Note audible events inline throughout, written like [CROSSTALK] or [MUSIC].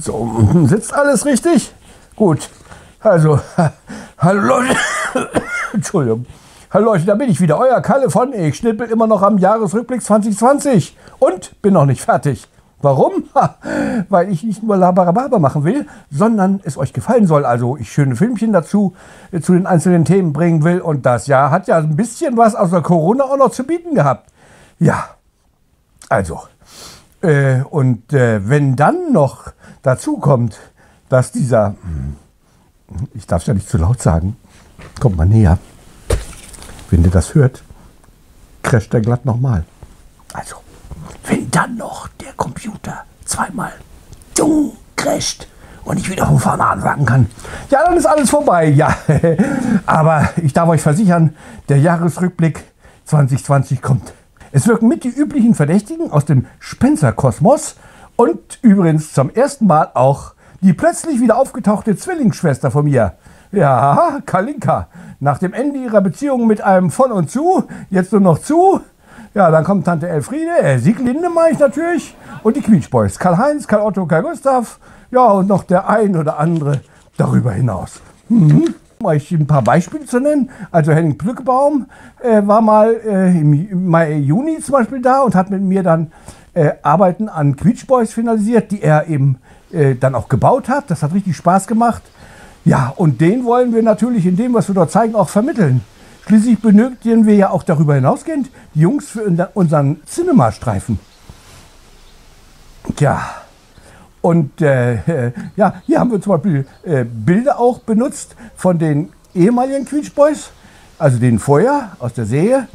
So, sitzt alles richtig? Gut. Also, [LAUGHS] hallo Leute. [COUGHS] Entschuldigung. Hallo Leute, da bin ich wieder. Euer Kalle von Ich schnippel immer noch am Jahresrückblick 2020 und bin noch nicht fertig. Warum? [LAUGHS] Weil ich nicht nur Labarababa machen will, sondern es euch gefallen soll. Also ich schöne Filmchen dazu äh, zu den einzelnen Themen bringen will. Und das Jahr hat ja ein bisschen was außer Corona auch noch zu bieten gehabt. Ja, also. Äh, und äh, wenn dann noch dazu kommt, dass dieser, hm, ich darf es ja nicht zu laut sagen, kommt mal näher. Wenn ihr das hört, crasht er glatt nochmal. Also, wenn dann noch der Computer zweimal dumm crasht und ich wieder von vorne anfangen kann, ja, dann ist alles vorbei, ja. [LAUGHS] Aber ich darf euch versichern, der Jahresrückblick 2020 kommt. Es wirken mit die üblichen Verdächtigen aus dem Spencer-Kosmos und übrigens zum ersten Mal auch die plötzlich wieder aufgetauchte Zwillingsschwester von mir. Ja, Kalinka. Nach dem Ende ihrer Beziehung mit einem von und zu, jetzt nur noch zu. Ja, dann kommt Tante Elfriede, äh, Sieglinde meine ich natürlich, und die Boys. Karl-Heinz, Karl-Otto, Karl-Gustav, ja, und noch der ein oder andere darüber hinaus. Mhm. Um euch ein paar Beispiele zu nennen. Also Henning Plückebaum äh, war mal äh, im Mai, Juni zum Beispiel da und hat mit mir dann äh, Arbeiten an Quietsch Boys finalisiert, die er eben äh, dann auch gebaut hat. Das hat richtig Spaß gemacht. Ja, und den wollen wir natürlich in dem, was wir dort zeigen, auch vermitteln. Schließlich benötigen wir ja auch darüber hinausgehend die Jungs für unseren Cinema-Streifen. Tja, und äh, [LAUGHS] ja, hier haben wir zum Beispiel äh, Bilder auch benutzt von den ehemaligen Quietsch Boys, also den vorher aus der Serie,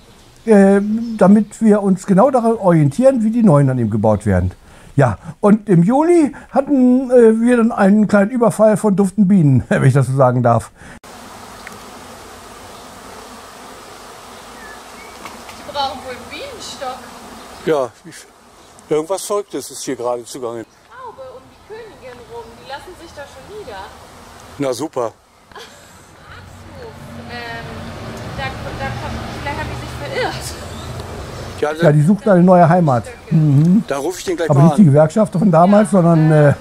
äh, damit wir uns genau daran orientieren, wie die neuen dann eben gebaut werden. Ja, und im Juli hatten äh, wir dann einen kleinen Überfall von duften Bienen, [LAUGHS] wenn ich das so sagen darf. Die brauchen wohl einen Bienenstock. Ja, ich, irgendwas Verrücktes ist hier gerade zugange. Taube um die Königin rum, die lassen sich da schon nieder. Na super. Ach ähm, da, da kommt, vielleicht haben die sich verirrt. Ja, Ja, die suchten eine neue Heimat. da rufe ich den gleich Aber mal nicht die an. Gewerkschaft von damals, sondern äh,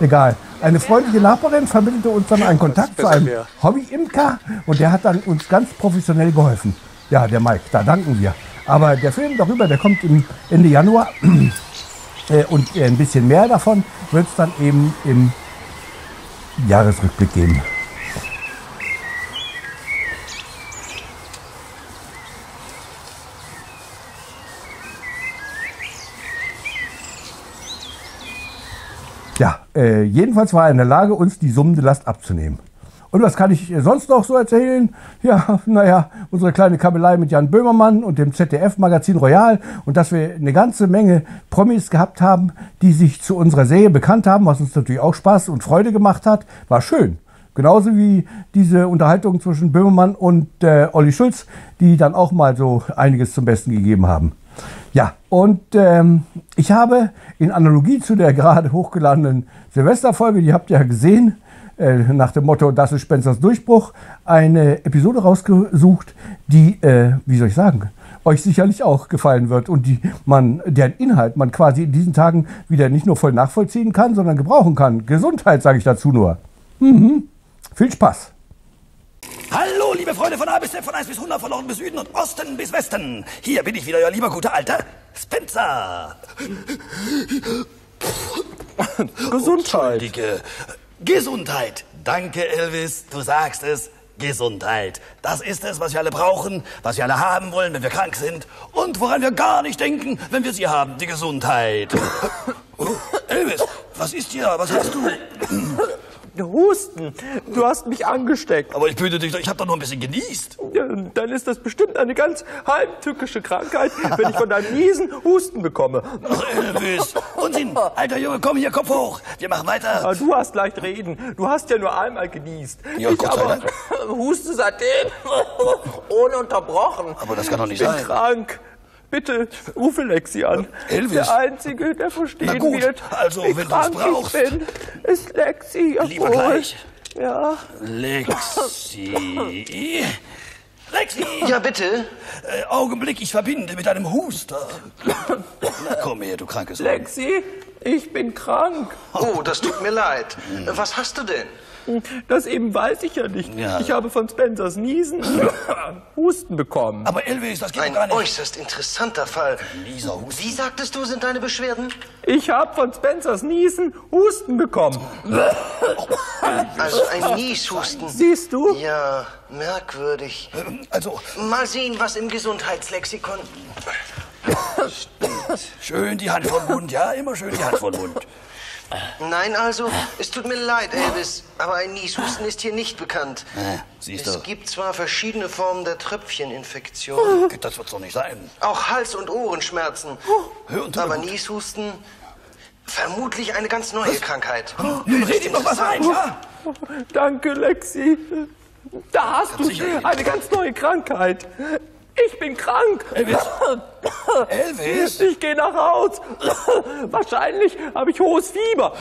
egal. Eine freundliche Nachbarin vermittelte uns dann einen Kontakt zu einem. Hobby-Imker und der hat dann uns ganz professionell geholfen. Ja, der Mike, da danken wir. Aber der Film darüber, der kommt im Ende Januar äh, und äh, ein bisschen mehr davon wird es dann eben im Jahresrückblick geben. Ja, äh, jedenfalls war er in der Lage, uns die summende Last abzunehmen. Und was kann ich äh, sonst noch so erzählen? [LAUGHS] Ja, naja, unsere kleine Kabelei mit Jan Böhmermann und dem ZDF-Magazin Royal und dass wir eine ganze Menge Promis gehabt haben, die sich zu unserer Serie bekannt haben, was uns natürlich auch Spaß und Freude gemacht hat, war schön. Genauso wie diese Unterhaltung zwischen Böhmermann und äh, Olli Schulz, die dann auch mal so einiges zum Besten gegeben haben. Ja, und ähm, ich habe in Analogie zu der [LAUGHS] gerade hochgeladenen Silvesterfolge, die habt ihr ja gesehen, äh, nach dem Motto Das ist Spencers Durchbruch, eine Episode rausgesucht, die, äh, wie soll ich sagen, euch sicherlich auch gefallen wird und die man, deren Inhalt man quasi in diesen Tagen wieder nicht nur voll nachvollziehen kann, sondern gebrauchen kann. Gesundheit, sage ich dazu nur. Mhm. Viel Spaß. Hallo, liebe Freunde von A bis Z, von 1 bis 100, von Norden bis Süden und Osten bis Westen. Hier bin ich wieder, euer lieber guter alter Spencer. Gesundheit. Entschuldige. Gesundheit. Danke, Elvis. Du sagst es. Gesundheit. Das ist es, was wir alle brauchen, was wir alle haben wollen, wenn wir krank sind und woran wir gar nicht denken, wenn wir sie haben, die Gesundheit. [COUGHS] Oh, Elvis, was ist dir? Was hast du? [COUGHS] Husten. Du hast mich angesteckt. Aber ich bitte dich, doch, ich habe doch nur ein bisschen genießt. Ja, dann ist das bestimmt eine ganz heimtückische Krankheit, wenn ich von deinem Niesen Husten bekomme. Elvis. Unsinn. Alter Junge, komm hier, Kopf hoch. Wir machen weiter. Aber du hast leicht reden. Du hast ja nur einmal genießt. Ja, ich Gott sei aber Dank. huste seitdem [LAUGHS] ununterbrochen. Aber das kann doch nicht ich bin sein. krank. Bitte rufe Lexi an. Elvis. Der Einzige, der verstehen Na gut, wird, also, wie wenn du's krank brauchst. ich bin, ist Lexi. Lieber jawohl. gleich. Ja. Lexi. Lexi! Ja, bitte. Äh, Augenblick, ich verbinde mit einem Huster. Na komm her, du krankes. Lexi, Ich bin krank. Oh, das tut mir leid. Was hast du denn? Das eben weiß ich ja nicht. Ja. Ich habe von Spencers Niesen [LAUGHS] Husten bekommen. Aber Elvis, das geht Ein gar nicht. äußerst interessanter Fall. Husten. Wie sagtest du, sind deine Beschwerden? Ich habe von Spencers Niesen Husten bekommen. [LAUGHS] Also ein Nieshusten. Siehst du? Ja, merkwürdig. Also, Mal sehen, was im Gesundheitslexikon. schön die Hand vor den Mund, ja? Immer schön die Hand vor den Mund. Nein, also, es tut mir leid, Elvis, aber ein Nieshusten ist hier nicht bekannt. Siehst Es du, gibt zwar verschiedene Formen der Tröpfcheninfektion, das wird's doch nicht sein. auch Hals- und Ohrenschmerzen, Hör und aber. Nieshusten vermutlich eine ganz neue Krankheit. Nun red ihm doch was ein, ja? Danke, Lexi. Da hast du eine ganz neue Krankheit. Ich bin krank. Elvis? Elvis? Ich gehe nach Haus. Wahrscheinlich habe ich hohes Fieber.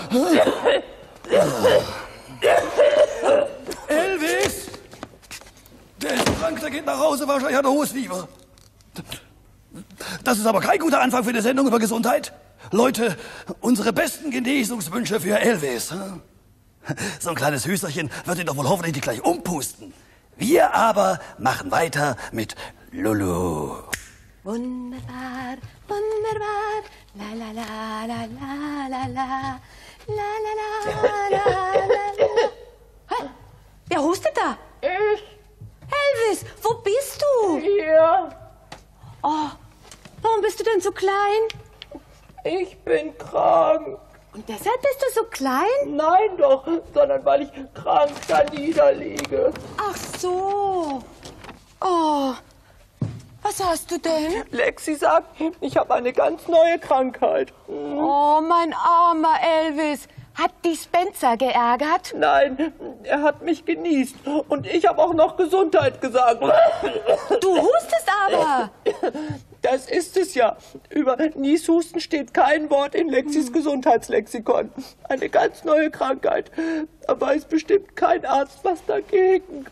Elvis? Der ist krank, der geht nach Hause, wahrscheinlich hat er hohes Fieber. Das ist aber kein guter Anfang für eine Sendung über Gesundheit. Leute, unsere besten Genesungswünsche für Elvis. hm? So ein kleines Hüsterchen wird ihn doch wohl hoffentlich nicht gleich umpusten. Wir aber machen weiter mit Lulu. Wunderbar, wunderbar, la la la la la la la, la la la la la? Wer hustet da? Ich Elvis, wo bist du? hier. Oh, warum bist du denn so klein? Ich bin krank. Und deshalb bist du so klein? Nein doch, sondern weil ich krank da niederliege. Ach so. Oh, was hast du denn? Lexi sagt, ich habe eine ganz neue Krankheit. Oh, mein armer Elvis. Hat die Spencer geärgert? Nein, er hat mich genießt. Und ich habe auch noch Gesundheit gesagt. Du hustest aber. Das ist es ja. Über Nieshusten steht kein Wort in Lexis Gesundheitslexikon. Eine ganz neue Krankheit. Da weiß bestimmt kein Arzt was dagegen.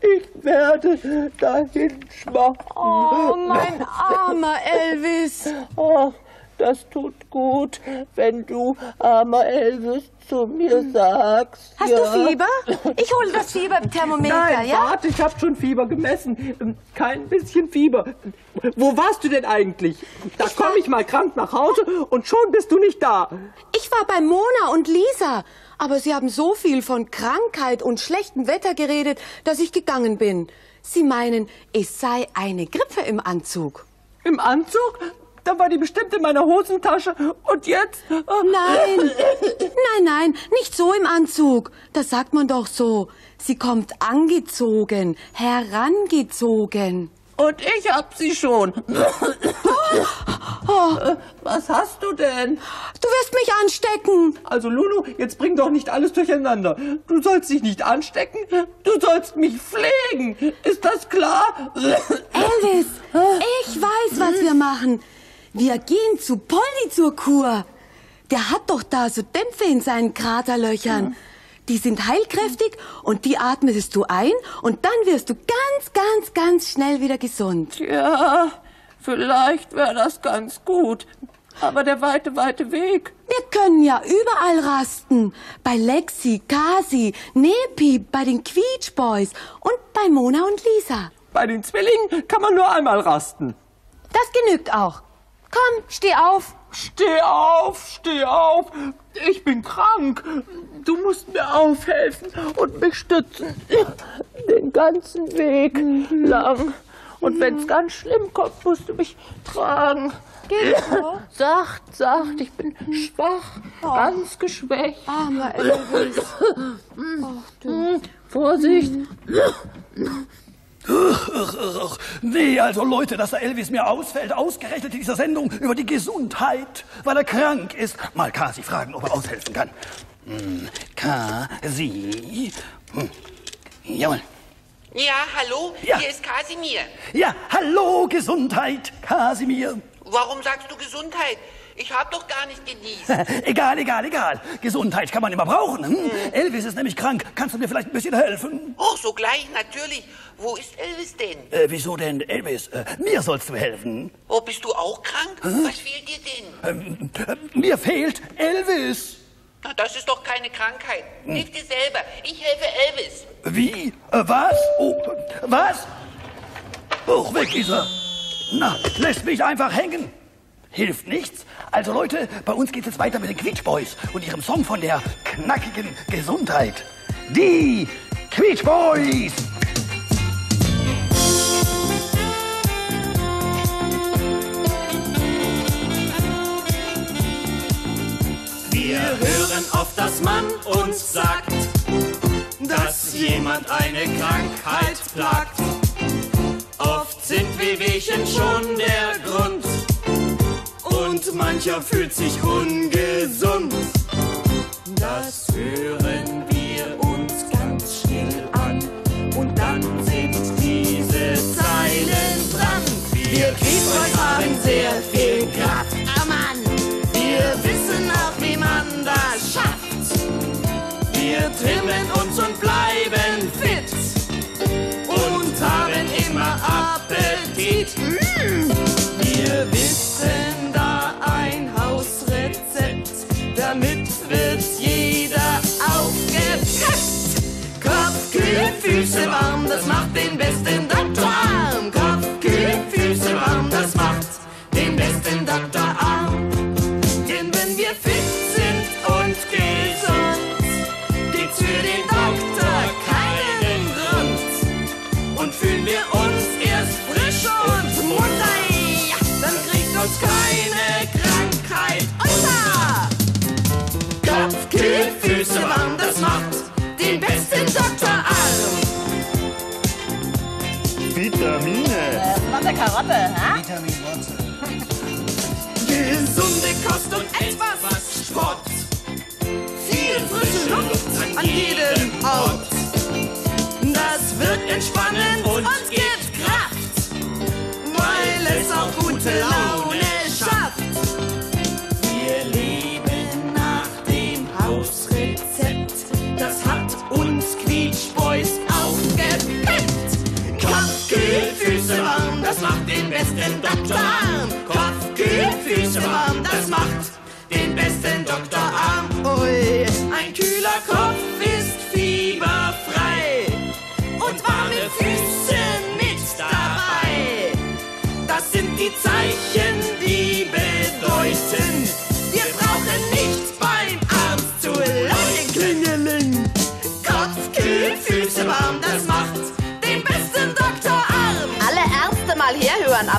Ich werde dahin schmachten. Oh, mein armer Elvis. Ach, das tut gut, wenn du, armer Elvis, zu mir sagst. Hast ja. du Fieber? [LAUGHS] Ich hole das Fieberthermometer, Nein, ja? warte, ich habe schon Fieber gemessen. Ähm, Kein bisschen Fieber. Wo warst du denn eigentlich? Da komme ich mal krank nach Hause und schon bist du nicht da. Ich war bei Mona und Lisa, aber sie haben so viel von Krankheit und schlechtem Wetter geredet, dass ich gegangen bin. Sie meinen, es sei eine Grippe im Anzug. Im Anzug? Da war die bestimmt in meiner Hosentasche. Und jetzt? Oh, Nein, [LAUGHS] nein, nein, nicht so im Anzug. Das sagt man doch so. Sie kommt angezogen, herangezogen. Und ich hab sie schon. Was hast du denn? Du wirst mich anstecken. Also Lulu, jetzt bring doch nicht alles durcheinander. Du sollst dich nicht anstecken, du sollst mich pflegen. Ist das klar? Elvis, ich weiß, was wir machen. Wir gehen zu Polly zur Kur. Der hat doch da so Dämpfe in seinen Kraterlöchern. Die sind heilkräftig und die atmest du ein und dann wirst du ganz, ganz, ganz schnell wieder gesund. Ja, vielleicht wäre das ganz gut. Aber der weite, weite Weg. Wir können ja überall rasten. Bei Lexi, Kasi, Nepi, bei den Quietsch Boys und bei Mona und Lisa. Bei den Zwillingen kann man nur einmal rasten. Das genügt auch. Komm, steh auf. Steh auf, steh auf. Ich bin krank. Du musst mir aufhelfen und mich stützen. Den ganzen Weg lang. Und wenn's ganz schlimm kommt, musst du mich tragen. Geht so. Sacht, sacht, ich bin schwach, ganz geschwächt. Armer Elvis. Hm, Vorsicht, Ach, nee, also Leute, dass der Elvis mir ausfällt, ausgerechnet in dieser Sendung über die Gesundheit, weil er krank ist. Mal Kasi fragen, ob er aushelfen kann. Hm, Kasi. Hm. Jawohl. Ja, hallo, Ja. hier ist Kasimir. Ja, hallo Gesundheit, Kasimir. Warum sagst du Gesundheit? Ich hab doch gar nicht genießt. [LAUGHS] egal, egal, egal. Gesundheit kann man immer brauchen. Hm? Elvis ist nämlich krank. Kannst du mir vielleicht ein bisschen helfen? Oh, sogleich, natürlich. Wo ist Elvis denn? Äh, wieso denn, Elvis? Äh, mir sollst du helfen. Oh, bist du auch krank? Was fehlt dir denn? Ähm, äh, mir fehlt Elvis. Na, das ist doch keine Krankheit. Hilf dir selber. Ich helfe Elvis. Wie? Äh, was? Oh, was? Hoch weg ist er. Na, lässt mich einfach hängen. Hilft nichts. Also Leute, bei uns geht es weiter mit den Quietsch Boys und ihrem Song von der knackigen Gesundheit. Die Quietsch Boys. Wir hören oft, dass man uns sagt, dass jemand eine Krankheit plagt. Oft sind Wehwehchen schon der Grund und mancher fühlt sich ungesund. Das hören wir uns ganz still an und dann sind diese Zeilen dran. Wir Quietschboys haben sehr viel Kraft.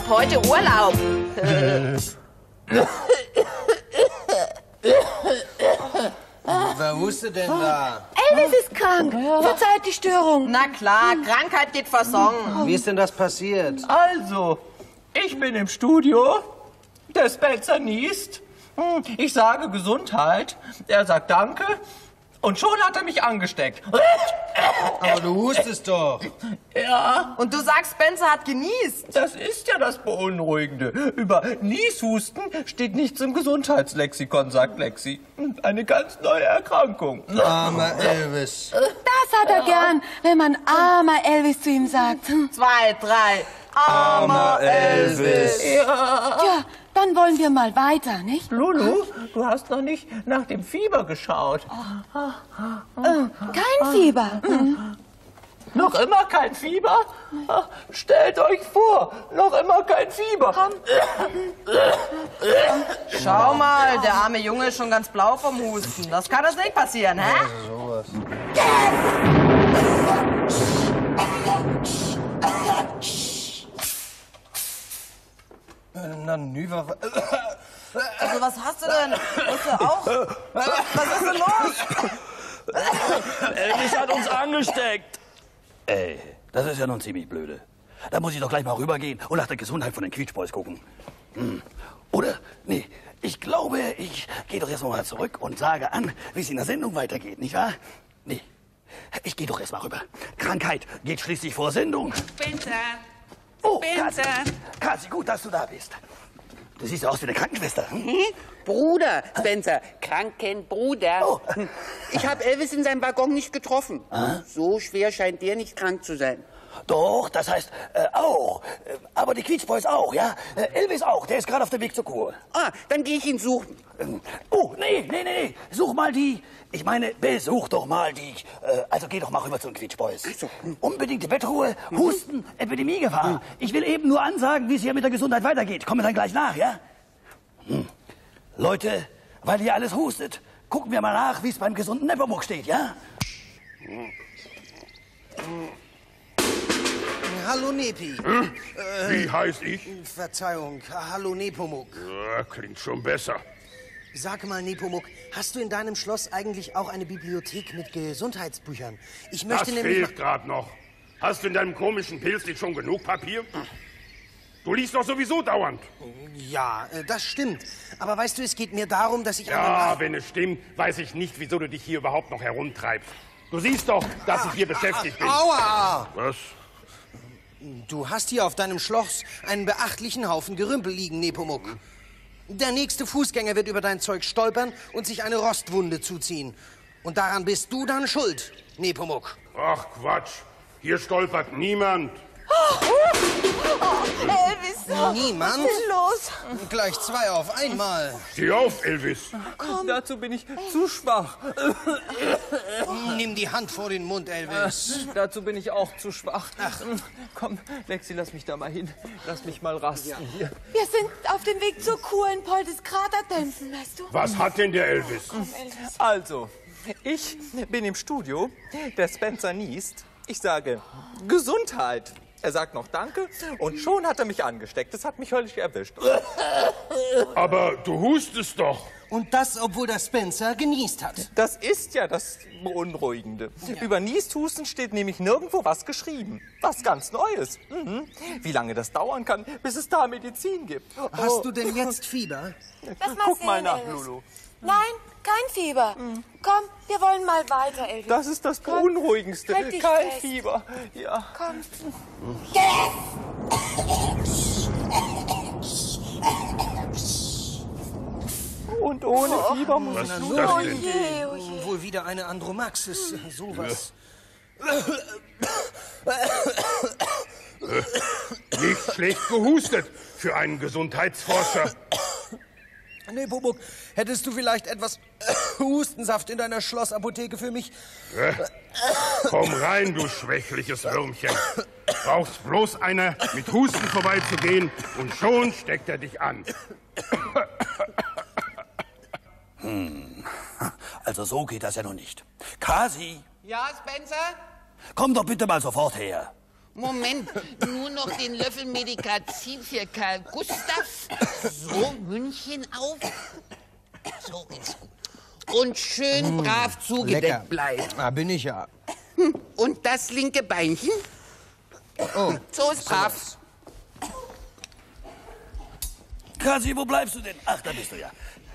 Heute Urlaub. Wer wusste denn da? Elvis ist krank. Verzeiht die Störung. Na klar, Krankheit geht vor Song. Wie ist denn das passiert? Also, ich bin im Studio, der Spencer niest, Hm, ich sage Gesundheit, er sagt Danke und schon hat er mich angesteckt. Aber du hustest doch. Ja, Und du sagst, Spencer hat genießt. das ist ja das Beunruhigende. Über Nieshusten steht nichts im Gesundheitslexikon, sagt Lexi. Eine ganz neue Erkrankung. Armer Elvis. Das hat er gern, wenn man armer Elvis zu ihm sagt. Zwei, drei. Armer Elvis. Ja, dann wollen wir mal weiter, nicht? Lulu, du hast noch nicht nach dem Fieber geschaut. Äh, kein Fieber. Hm. Noch immer kein Fieber? Ach, Stellt euch vor, noch immer kein Fieber. Schau mal, der arme Junge ist schon ganz blau vom Husten. Das kann uns nicht passieren, hä? Na, Nüver. Also was hast du denn? Musst du auch? Was ist denn los? Elvis hat uns angesteckt. Ey, das ist ja nun ziemlich blöde. Da muss ich doch gleich mal rübergehen und nach der Gesundheit von den Quietschboys gucken. Hm. Oder, nee, ich glaube, ich gehe doch erst mal zurück und sage an, wie es in der Sendung weitergeht, nicht wahr? Nee, ich gehe doch erst mal rüber. Krankheit geht schließlich vor Sendung. Spencer. Oh, Spencer. Kasi, Kasi, gut, dass du da bist. Du siehst aus wie eine Krankenschwester. Hm? Bruder, Spencer, Krankenbruder. Oh. Ich habe Elvis in seinem Waggon nicht getroffen. So schwer scheint der nicht krank zu sein. Doch, das heißt äh, auch. Äh, Aber die Quietsch Boys auch, ja? Äh, Elvis auch, der ist gerade auf dem Weg zur Kur. Ah, dann gehe ich ihn suchen. Ähm, Oh, nee, nee, nee, nee. Such mal die. Ich meine, besuch doch mal die. Äh, also geh doch mal rüber zu den Quietsch Boys. Unbedingte Bettruhe, Husten, Epidemiegefahr. Ich will eben nur ansagen, wie es hier mit der Gesundheit weitergeht. Komme dann gleich nach, ja? Hm. Leute, weil hier alles hustet, gucken wir mal nach, wie es beim gesunden Nepomuk steht, ja? Hallo Nepi. Hm? Äh, Wie heiß ich? Verzeihung. Hallo Nepomuk. Ja, klingt schon besser. Sag mal, Nepomuk, hast du in deinem Schloss eigentlich auch eine Bibliothek mit Gesundheitsbüchern? Ich möchte das nämlich. fehlt gerade noch. Hast du in deinem komischen Pilz nicht schon genug Papier? Du liest doch sowieso dauernd. Ja, äh, das stimmt. Aber weißt du, es geht mir darum, dass ich Ja, wenn es stimmt, weiß ich nicht, wieso du dich hier überhaupt noch herumtreibst. Du siehst doch, dass ich hier beschäftigt bin. Aua! Was? Du hast hier auf deinem Schloss einen beachtlichen Haufen Gerümpel liegen, Nepomuk. Der nächste Fußgänger wird über dein Zeug stolpern und sich eine Rostwunde zuziehen. Und daran bist du dann schuld, Nepomuk. Ach, Quatsch. Hier stolpert niemand. Elvis, Niemand? was ist denn los? Gleich zwei auf einmal. Steh auf, Elvis. Dazu bin ich zu schwach. Nimm die Hand vor den Mund, Elvis. Dazu bin ich auch zu schwach. Ach. Komm, Lexi, lass mich da mal hin. Lass mich mal rasten hier. Wir sind auf dem Weg zur Kur in Poldes Kraterdämpfen, weißt du? Was hat denn der Elvis? Also, ich bin im Studio, der Spencer niest. Ich sage Gesundheit. Er sagt noch Danke und schon hat er mich angesteckt. Das hat mich höllisch erwischt. Aber du hustest doch. Und das, obwohl der Spencer genießt hat. Das ist ja das Beunruhigende. Über Niesthusten steht nämlich nirgendwo was geschrieben. Was ganz Neues. Mhm. Wie lange das dauern kann, bis es da Medizin gibt. Hast Oh. du denn jetzt Fieber? Guck mal nach. Lulu. Nein, kein Fieber. Komm, wir wollen mal weiter, Elvis. Das ist das Beunruhigendste. Halt Kein fest. Fieber. Ja. Komm. Und ohne Fieber muss ist nur das noch denn? gehen. Wohl wieder eine Andromaxis, sowas. Nicht schlecht gehustet für einen Gesundheitsforscher. Nepomuk, hättest du vielleicht etwas [COUGHS] Hustensaft in deiner Schlossapotheke für mich? Äh, Komm rein, du schwächliches Würmchen. Brauchst bloß einer mit Husten vorbeizugehen und schon steckt er dich an. Hm. Also so geht das ja noch nicht. Kasi, Ja, Spencer? komm doch bitte mal sofort her. Moment, nur noch den Löffel Medikazin für Karl Gustav. So, München auf. So ist gut. Und schön brav zugedeckt bleiben. Ah, bin ich ja. Und das linke Beinchen? Oh. So ist brav. Kasi, wo bleibst du denn? Ach, da bist du ja.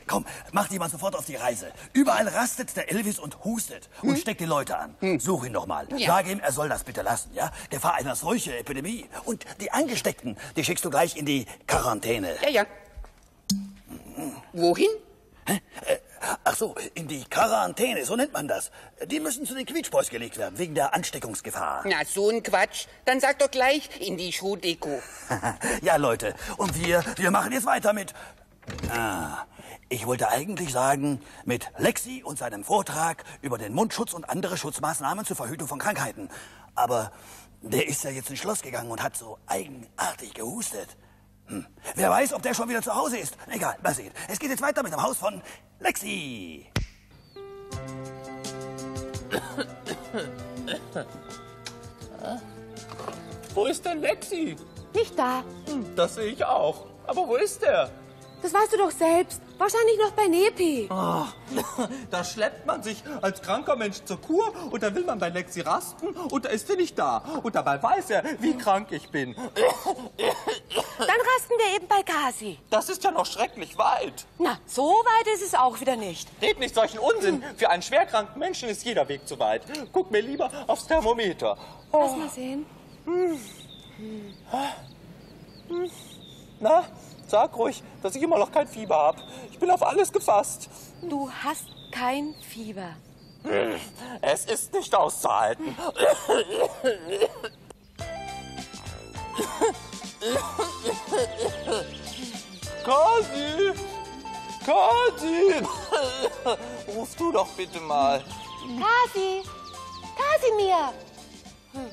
Komm, mach dich mal sofort auf die Reise. Überall rastet der Elvis und hustet und steckt die Leute an. Such ihn doch mal. Ja. Sag ihm, er soll das bitte lassen, ja? Gefahr einer Seuche, Epidemie. Und die Angesteckten, die schickst du gleich in die Quarantäne. Ja, ja. Wohin? Ach so, in die Quarantäne, so nennt man das. Die müssen zu den Quietschboys gelegt werden, wegen der Ansteckungsgefahr. Na, so ein Quatsch. Dann sag doch gleich in die Schuhdeko. [LAUGHS] ja, Leute, und wir, wir machen jetzt weiter mit. Ah, ich wollte eigentlich sagen, mit Lexi und seinem Vortrag über den Mundschutz und andere Schutzmaßnahmen zur Verhütung von Krankheiten. Aber der ist ja jetzt ins Schloss gegangen und hat so eigenartig gehustet. Hm. Wer weiß, ob der schon wieder zu Hause ist. Egal, mal sehen. Es geht jetzt weiter mit dem Haus von Lexi. Wo ist denn Lexi? Nicht da. Hm, Das sehe ich auch. Aber wo ist der? Das weißt du doch selbst. Wahrscheinlich noch bei Nepi. Ah, [LAUGHS] da schleppt man sich als kranker Mensch zur Kur und dann will man bei Lexi rasten und da ist er nicht da. Und dabei weiß er, wie krank ich bin. Dann rasten wir eben bei Kasi. Das ist ja noch schrecklich weit. Na, so weit ist es auch wieder nicht. Red nicht solchen Unsinn. Für einen schwerkranken Menschen ist jeder Weg zu weit. Guck mir lieber aufs Thermometer. Oh. Lass mal sehen. Na, Sag ruhig, dass ich immer noch kein Fieber habe. Ich bin auf alles gefasst. Du hast kein Fieber. Es ist nicht auszuhalten. Kasi! Kasi! Ruf du doch bitte mal. Kasi! Kasimir! Hm.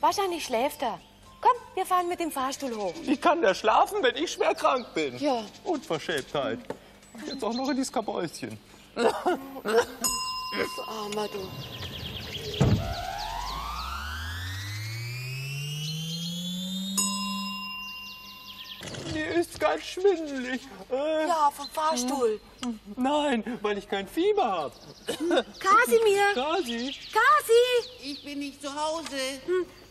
Wahrscheinlich schläft er. Komm, wir fahren mit dem Fahrstuhl hoch. Wie kann der schlafen, wenn ich schwer krank bin? Ja. Unverschämtheit. Jetzt auch noch in dieses Kabäuschen. Armer du. Mir ist ganz schwindelig. Äh, Ja, vom Fahrstuhl. Nein, weil ich kein Fieber habe. Kasimir! Kasi! Kasi! Ich bin nicht zu Hause.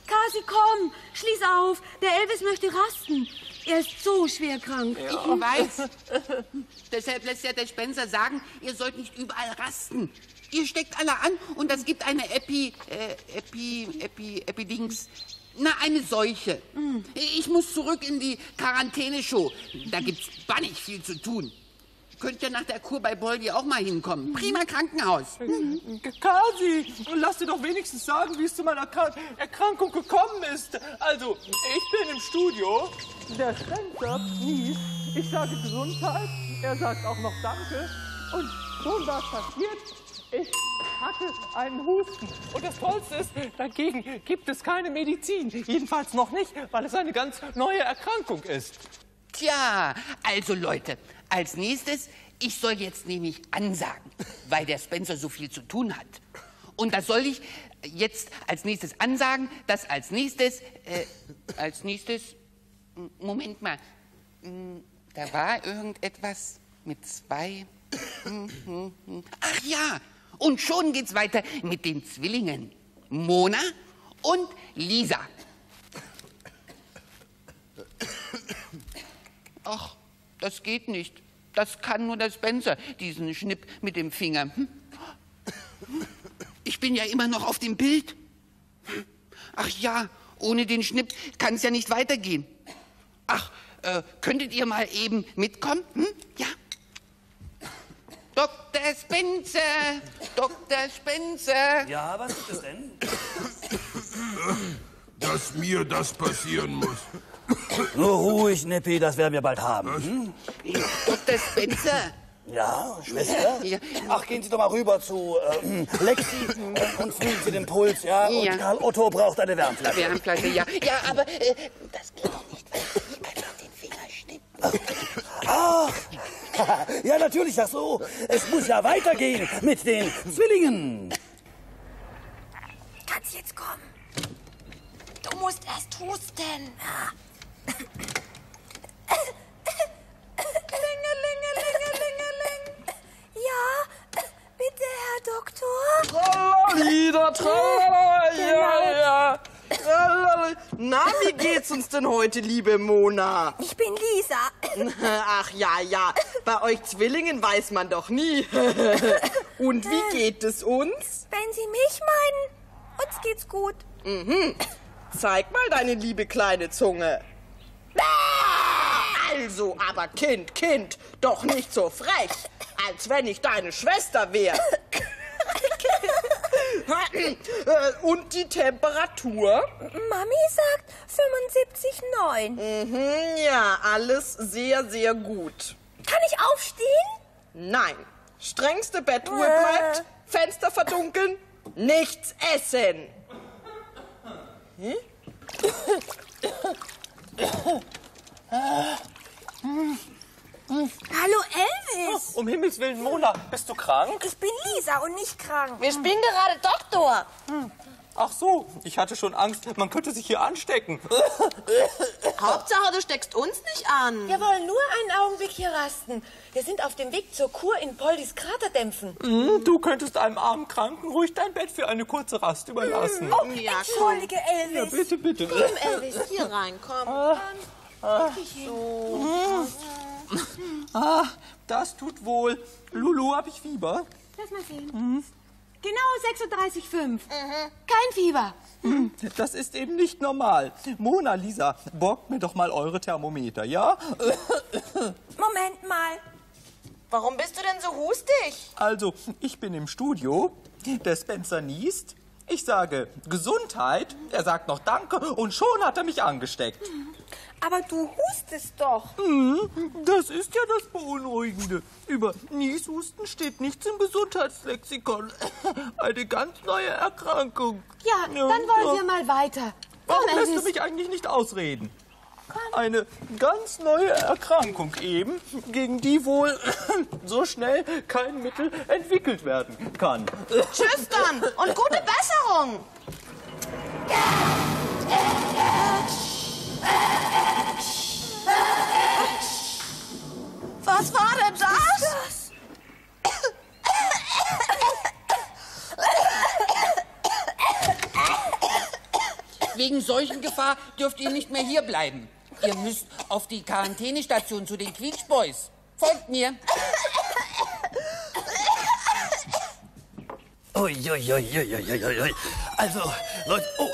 Kasi, komm! Schließ auf! Der Elvis möchte rasten. Er ist so schwer krank. Ich weiß. [LAUGHS] Deshalb lässt ja der Spencer sagen, ihr sollt nicht überall rasten. Ihr steckt alle an und das gibt eine Epi, äh, Epi, Epi, Epidings. Na, eine Seuche. Ich muss zurück in die Quarantäneshow. Da gibt's bannig viel zu tun. Könnt ihr nach der Kur bei Boldi auch mal hinkommen? Prima Krankenhaus. Kasi, lass dir doch wenigstens sagen, wie es zu meiner Krank Erkrankung gekommen ist. Also, ich bin im Studio, der Spencer niest, ich sage Gesundheit, er sagt auch noch Danke und schon was passiert. Ich hatte einen Husten. Und das Tollste ist, dagegen gibt es keine Medizin. Jedenfalls noch nicht, weil es eine ganz neue Erkrankung ist. Tja, also Leute, als nächstes, ich soll jetzt nämlich ansagen, [LAUGHS] weil der Spencer so viel zu tun hat. Und das soll ich jetzt als nächstes ansagen, dass als nächstes, äh, als nächstes, Moment mal, da war irgendetwas mit zwei. Ach ja, und schon geht's weiter mit den Zwillingen. Mona und Lisa. [COUGHS] Ach, das geht nicht. Das kann nur der Spencer, diesen Schnipp mit dem Finger. Hm? Ich bin ja immer noch auf dem Bild. Ach ja, ohne den Schnipp kann es ja nicht weitergehen. Ach, äh, könntet ihr mal eben mitkommen? Hm? Ja. Dr. Spencer, Dr. Spencer. Ja, was ist es denn? Dass mir das passieren muss. Nur ruhig, Neppi, das werden wir bald haben. Hm? Dr. Spencer. Ja, Schwester? Ja. Ach, gehen Sie doch mal rüber zu äh, Lexi äh, und fühlen Sie den Puls, ja? Und Ja. Karl Otto braucht eine Wärmflasche. Wärmflasche, ja. Ja, aber äh, das geht doch nicht. Einfach den Finger schnippen. Ach, ja, natürlich, ach so. Es muss ja weitergehen mit den Zwillingen. Kannst jetzt kommen. Du musst erst husten. Klingelingelingelingeling. Tralala, tralala, ja, ja. Na, wie geht's uns denn heute, liebe Mona? Ich bin Lisa. [LAUGHS] Ach ja, ja. Bei euch Zwillingen weiß man doch nie. [LAUGHS] Und wie geht es uns? Wenn Sie mich meinen, uns geht's gut. Mhm. Zeig mal deine liebe kleine Zunge. Also, aber Kind, Kind, doch nicht so frech, als wenn ich deine Schwester wäre. [LAUGHS] Äh, Und die Temperatur? Mami sagt 75,9. Mhm, ja, alles sehr, sehr gut. Kann ich aufstehen? Nein. Strengste Bettruhe Äh. bleibt, Fenster verdunkeln, nichts essen. Hm? Hallo Elvis. Um Himmels Willen, Mona, bist du krank? Ich bin Lisa und nicht krank. Wir spielen gerade Doktor. Ach so, ich hatte schon Angst, man könnte sich hier anstecken. [LAUGHS] Hauptsache, du steckst uns nicht an. Wir wollen nur einen Augenblick hier rasten. Wir sind auf dem Weg zur Kur in Poldis Kraterdämpfen. Hm, Du könntest einem armen Kranken ruhig dein Bett für eine kurze Rast überlassen. Oh, Ja, entschuldige Ja, Elvis. bitte, bitte. Komm, Elvis, hier rein, komm. Ah, das tut wohl. Lulu, hab ich Fieber? Lass mal sehen. Genau 36,5. Kein Fieber. Das ist eben nicht normal. Mona Lisa, borgt mir doch mal eure Thermometer, ja? [COUGHS] Moment mal. Warum bist du denn so hustig? Also, ich bin im Studio, der Spencer niest, ich sage Gesundheit, er sagt noch Danke und schon hat er mich angesteckt. Aber du hustest doch. Hm, das ist ja das Beunruhigende. Über Nieshusten steht nichts im Gesundheitslexikon. [LAUGHS] Eine ganz neue Erkrankung. Ja, dann wollen wir mal weiter. Warum Komm, lässt du mich eigentlich nicht ausreden? Eine ganz neue Erkrankung eben, gegen die wohl [LAUGHS] so schnell kein Mittel entwickelt werden kann. Tschüss dann und gute Besserung. Was war denn das? Wegen Seuchengefahr dürft ihr nicht mehr hier bleiben. Ihr müsst auf die Quarantänestation zu den Quietschboys. Folgt mir. Uiuiuiuiuiui. Also, Leute, oh.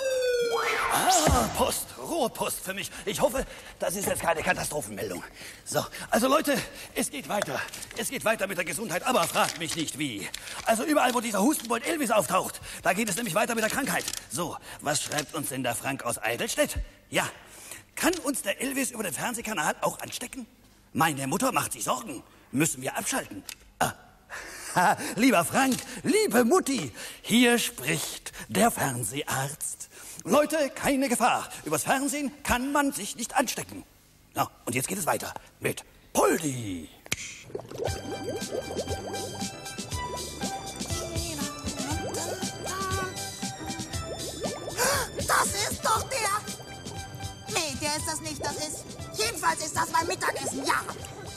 Ah, Post, Rohrpost für mich. Ich hoffe, das ist jetzt keine Katastrophenmeldung. So, also Leute, es geht weiter. Es geht weiter mit der Gesundheit, aber fragt mich nicht wie. Also überall, wo dieser Hustenbold Elvis auftaucht, da geht es nämlich weiter mit der Krankheit. So, was schreibt uns denn der Frank aus Eidelstedt? Ja, kann uns der Elvis über den Fernsehkanal auch anstecken? Meine Mutter macht sich Sorgen. Müssen wir abschalten? Ah. [LAUGHS] Lieber Frank, liebe Mutti, hier spricht der Fernseharzt. Leute, keine Gefahr. Übers Fernsehen kann man sich nicht anstecken. Na, und jetzt geht es weiter mit Poldi. Das ist doch der. Nee, der ist das nicht. Das ist. Jedenfalls ist das mein Mittagessen. Ja.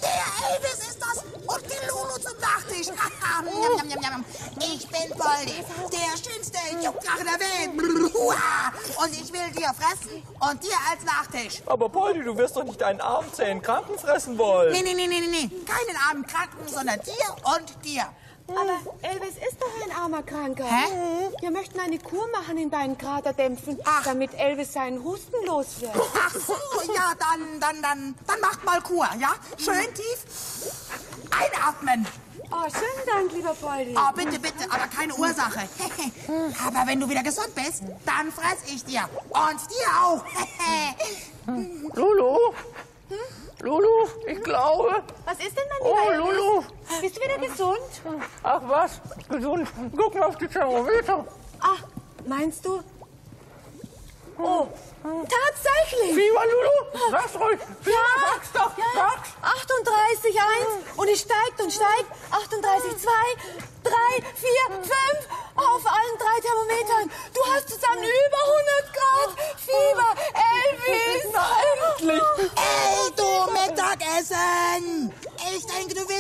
Der Elvis ist das und die Lulu zum Nachtisch. Njam. ich bin Poldi, der schönste Juckdrache der Welt. Und ich will dir fressen und dir als Nachtisch. Aber Poldi, du wirst doch nicht einen armzähen Kranken fressen wollen. Nee, nee, nee, nee, nee, nee. Keinen armen Kranken, sondern dir und dir. Aber Elvis ist doch ein armer Kranker. Hä? Wir möchten eine Kur machen in deinen Kraterdämpfen, damit Elvis seinen Husten los wird. Ach so, ja, dann, dann, dann, dann macht mal Kur, ja? Schön tief einatmen. Oh, schönen Dank, lieber Poldi. Oh, bitte, bitte, aber keine Ursache. [LAUGHS] aber wenn du wieder gesund bist, dann fress ich dir. Und dir auch. [LAUGHS] Lulu? Lulu, ich glaube. Was ist denn Oh, mein lieber Lulu. Bist du wieder gesund? Ach was, gesund. Guck mal auf die Thermometer. Ach, meinst du? Oh, tatsächlich. Fieber, Lulu? Sag's ruhig. Fieber, ja, sag's doch. Ja, Sag's. 38,1 und es steigt und steigt. 38,2, 3, 4, 5 auf allen drei Thermometern. Du hast zusammen über 100 Grad Fieber. Elvis. Endlich. Ey, du Mittagessen! Ich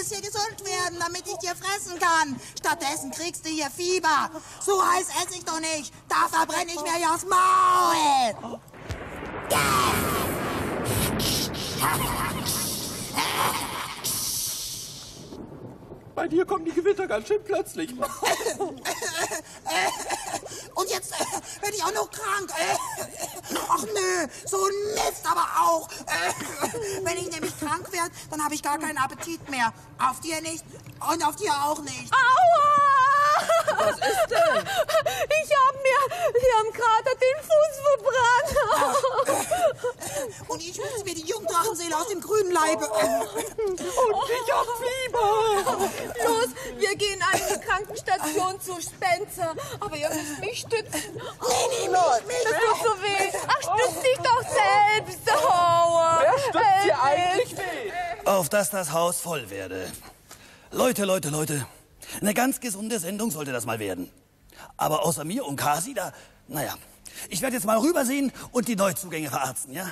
willst hier gesund werden, damit ich dir fressen kann. Stattdessen kriegst du hier Fieber. So heiß esse ich doch nicht. Da verbrenne ich mir ja das Maul. Bei dir kommen die Gewitter ganz schön plötzlich. [LAUGHS] Und jetzt äh, werde ich auch noch krank. Äh, ach nö, so ein Mist aber auch. Äh, wenn ich nämlich krank werde, dann habe ich gar keinen Appetit mehr. Auf dir nicht und auf dir auch nicht. Aua! Was ist denn? Ich habe mir hier am Krater den Fuß verbrannt. Und ich muss mir die Jungdrachenseele aus dem grünen Leibe. Und ich hab Fieber. Los, wir gehen an die Krankenstation zu Spencer. Aber ihr müsst mich stützen. Nee, nee, mich, mich. Das tut so weh. Ach, stütz dich doch selbst. Aua. Wer stützt hier Elvis. eigentlich weh? Auf dass das Haus voll werde. Leute, Leute, Leute. Eine ganz gesunde Sendung sollte das mal werden. Aber außer mir und Kasi, da, naja. Ich werde jetzt mal rübersehen und die Neuzugänge verarzten, ja?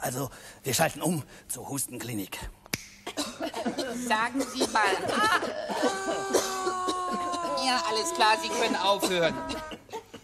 Also, wir schalten um zur Hustenklinik. Sagen Sie mal. Ah. [LAUGHS] Ja, alles klar, Sie können aufhören.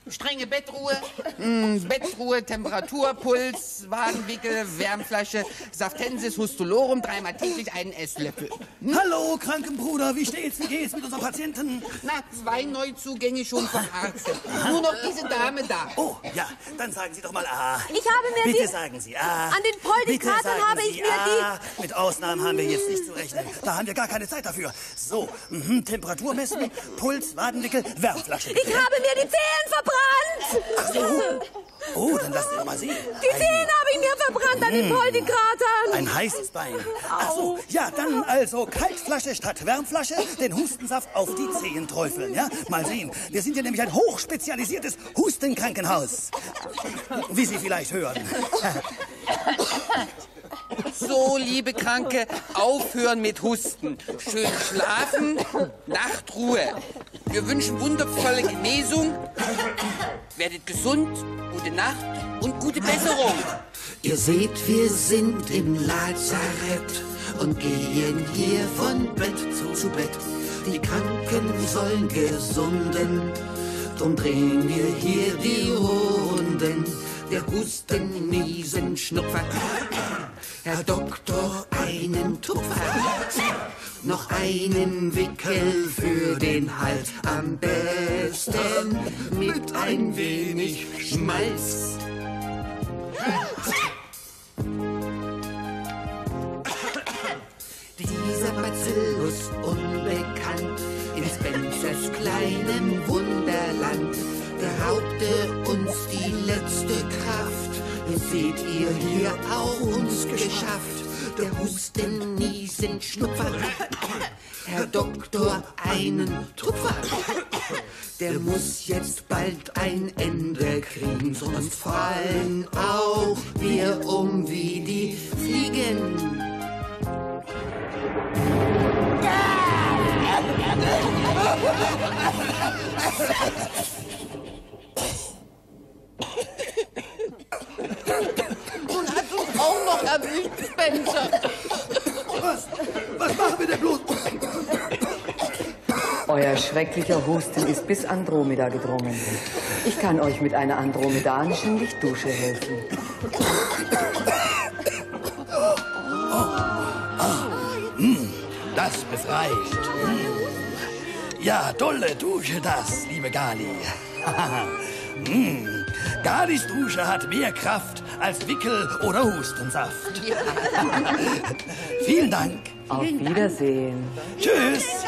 Strenge Bettruhe, mm, Bettruhe, Temperatur, Puls, Wadenwickel, Wärmflasche, Saftensis Hustulorum, dreimal täglich einen Esslöffel. Hallo, Krankenbruder, wie steht's? Wie geht's mit unserem Patienten? Na, zwei Neuzugänge schon vom Arzt. Nur noch diese Dame da. Oh, ja, dann sagen Sie doch mal A. Ich habe mir Bitte die- sagen Sie A. An den Bitte sagen habe ich Sie mir A. Mit Ausnahmen haben wir jetzt nicht zu rechnen. Da haben wir gar keine Zeit dafür. So, mhm, Temperatur messen, Puls, Wadenwickel, Wärmflasche. Ich habe mir die Zehen verbrannt! Ach so. Oh, dann lassen Sie doch mal sehen. Die Zehen habe ich mir verbrannt an den Hm. Poldikratern! Ein heißes Bein. Ach so, ja, dann also Kaltflasche statt Wärmflasche, den Hustensaft auf die Zehen träufeln, ja? Mal sehen. Wir sind ja nämlich ein hochspezialisiertes Hustenkrankenhaus. Wie Sie vielleicht hören. [LAUGHS] So, liebe Kranke, aufhören mit Husten. Schön schlafen, Nachtruhe. Wir wünschen wundervolle Genesung. Werdet gesund, gute Nacht und gute Besserung. Ihr seht, wir sind im Lazarett und gehen hier von Bett zu Bett. Die Kranken sollen gesunden, drum drehen wir hier die Runden. Der Husten, Niesen, Schnupfer, Herr Doktor, einen Tupfer, noch einen Wickel für den Hals, am besten mit ein wenig Schmalz. Dieser Bacillus unbekannt in Spencers kleinem Wunderland, der raubte uns die letzte Kraft. Seht ihr hier auch uns geschafft. Der Husten, Niesen, Schnupfer, [LAUGHS] Herr Doktor, einen Tupfer. Der muss jetzt bald ein Ende kriegen, sonst fallen auch wir um wie die Fliegen. [LAUGHS] Nun hat uns auch noch erwischt, Spencer. Was? Was machen wir denn bloß? Euer schrecklicher Husten ist bis Andromeda gedrungen. Ich kann euch mit einer andromedanischen Lichtdusche helfen. Hm, das befreit. Ja, tolle Dusche das, liebe Gali. [LAUGHS] hm. Galis Dusche hat mehr Kraft als Wickel oder Hustensaft. [LAUGHS] Vielen Dank. Auf Wiedersehen. Tschüss.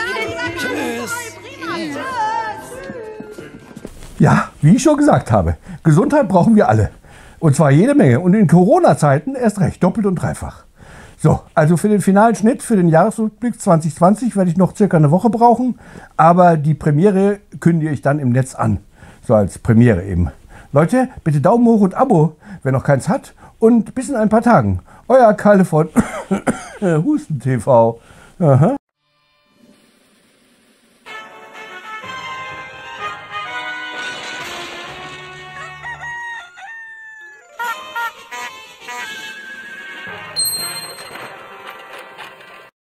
Tschüss. Ja, wie ich schon gesagt habe, Gesundheit brauchen wir alle. Und zwar jede Menge. Und in Corona-Zeiten erst recht, doppelt und dreifach. So, also für den finalen Schnitt, für den Jahresrückblick 2020 werde ich noch circa eine Woche brauchen. Aber die Premiere kündige ich dann im Netz an. So als Premiere eben. Leute, bitte Daumen hoch und Abo, wer noch keins hat. Und bis in ein paar Tagen. Euer Kalle von [COUGHS] Husten TV. Aha.